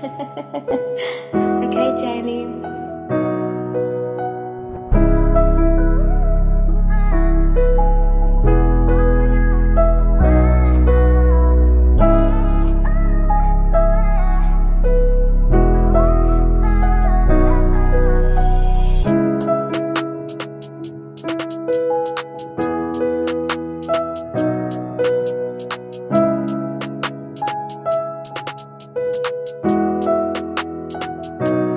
okay, Jaylene. you